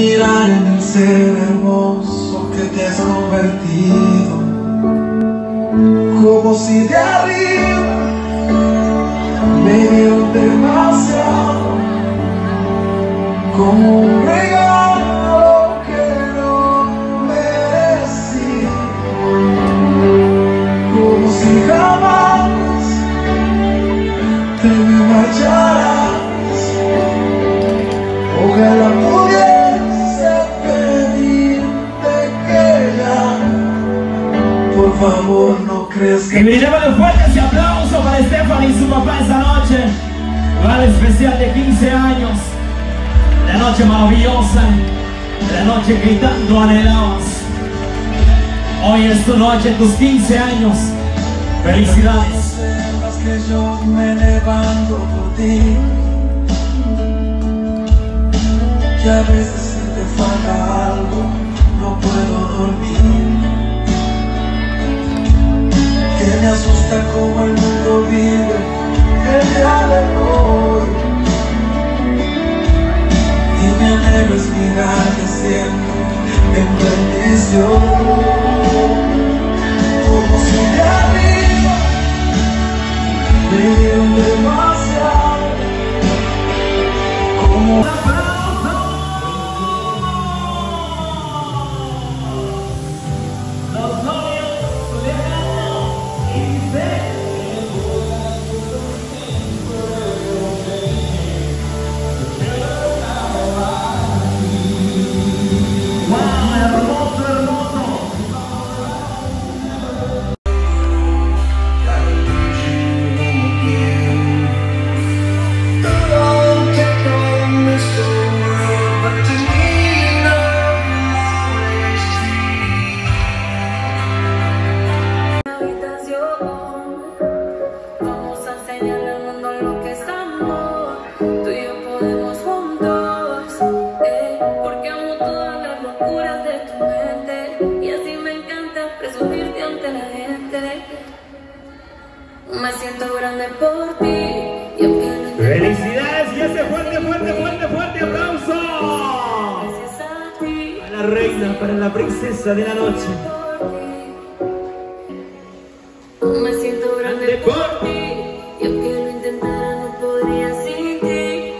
mirar en el ser hermoso que te has convertido, como si de arriba por favor, no crees Y que brindémosle un fuerte ese aplauso para Stephanie y su papá esta noche. Vale especial de 15 años. La noche maravillosa. La noche que tanto anhelabas. Hoy es tu noche, tus 15 años. Felicidades. que yo me levanto por ti. Y a veces si te falta algo, no puedo dormir. Asusta como el mundo vive el día de hoy. Y me anhelo es mirarte siempre en bendición. Me siento grande por ti Y no ¡Felicidades! Y ese fuerte, fuerte, fuerte, fuerte aplauso. gracias a ti A la reina, para la princesa de la noche. Me siento grande por ti Y aunque lo intentara no podría sin ti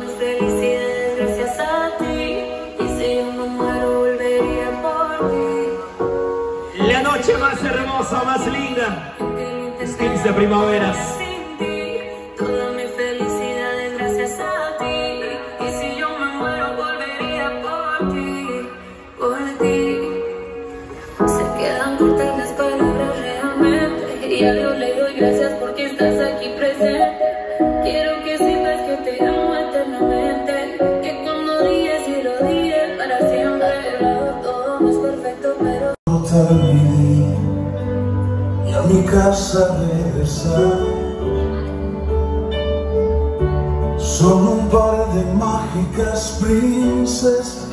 mi felicidad es gracias a ti Y si me muero volvería por ti La noche más 15 primaveras. sin ti Toda mi felicidad es gracias a ti. Y si yo me muero volvería por ti Por ti. Se quedan cortas las palabras realmente. Y a Dios le doy gracias porque estás aquí presente. Quiero que sepas que te amo eternamente. Que cuando digas y lo diré para siempre. Claro, todo no es perfecto pero terminé y a mi casa Son un par de mágicas princesas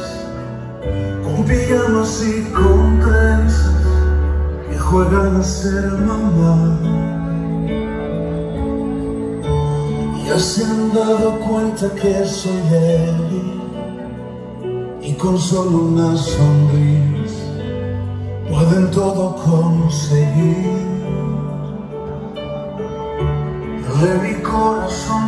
con pijamas y con trenzas que juegan a ser mamá. Ya se han dado cuenta que soy débil y con solo una sonrisa pueden todo conseguir. De mi corazón